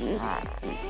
Mm-hmm.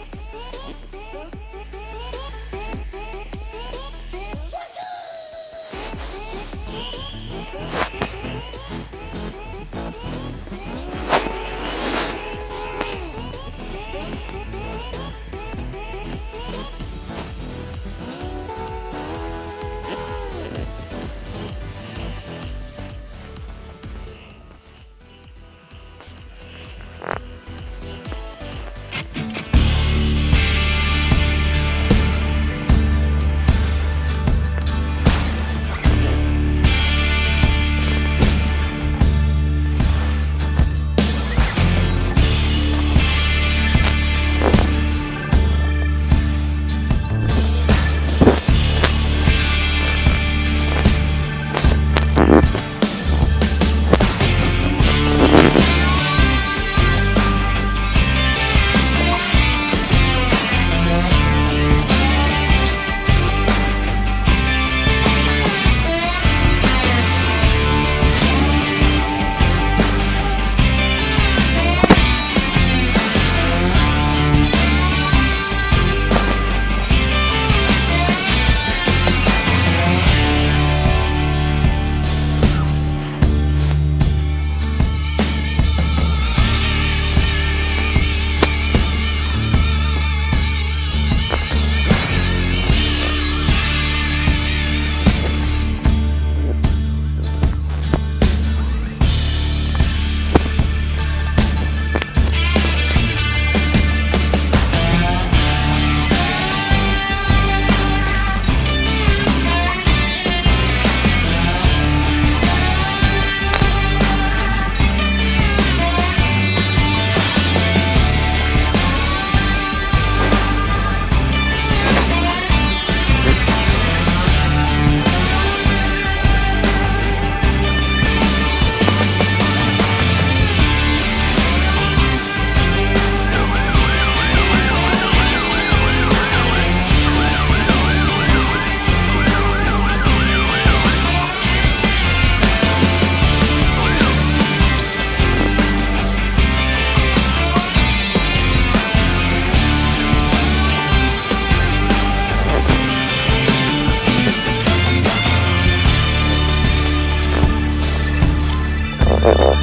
Mm-hmm.